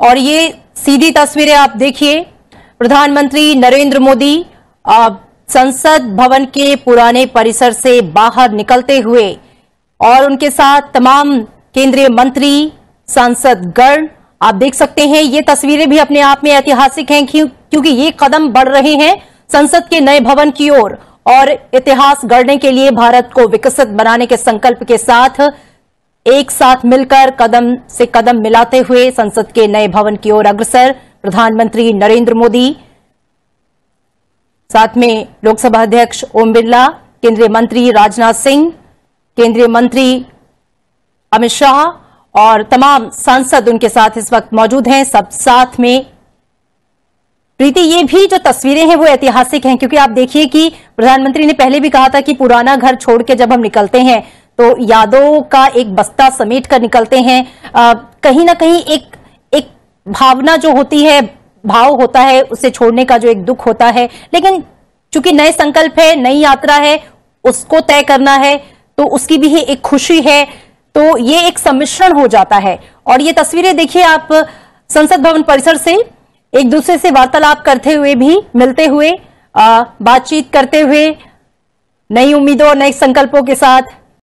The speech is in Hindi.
और ये सीधी तस्वीरें आप देखिए। प्रधानमंत्री नरेंद्र मोदी संसद भवन के पुराने परिसर से बाहर निकलते हुए और उनके साथ तमाम केंद्रीय मंत्री सांसद गण आप देख सकते हैं ये तस्वीरें भी अपने आप में ऐतिहासिक हैं क्योंकि ये कदम बढ़ रहे हैं संसद के नए भवन की ओर और, और इतिहास गढ़ने के लिए भारत को विकसित बनाने के संकल्प के साथ एक साथ मिलकर कदम से कदम मिलाते हुए संसद के नए भवन की ओर अग्रसर प्रधानमंत्री नरेंद्र मोदी, साथ में लोकसभा अध्यक्ष ओम बिरला, केंद्रीय मंत्री राजनाथ सिंह, केंद्रीय मंत्री अमित शाह और तमाम सांसद उनके साथ इस वक्त मौजूद हैं। सब साथ में प्रीति, ये भी जो तस्वीरें हैं वो ऐतिहासिक हैं, क्योंकि आप देखिए कि प्रधानमंत्री ने पहले भी कहा था कि पुराना घर छोड़ के जब हम निकलते हैं तो यादों का एक बस्ता समेट कर निकलते हैं। आ, कहीं ना कहीं एक एक भावना जो होती है भाव होता है उसे छोड़ने का जो एक दुख होता है। लेकिन चूँकि नए संकल्प है नई यात्रा है उसको तय करना है तो उसकी भी एक खुशी है तो ये एक सम्मिश्रण हो जाता है। और ये तस्वीरें देखिए आप संसद भवन परिसर से एक दूसरे से वार्तालाप करते हुए भी मिलते हुए बातचीत करते हुए नई उम्मीदों और नए संकल्पों के साथ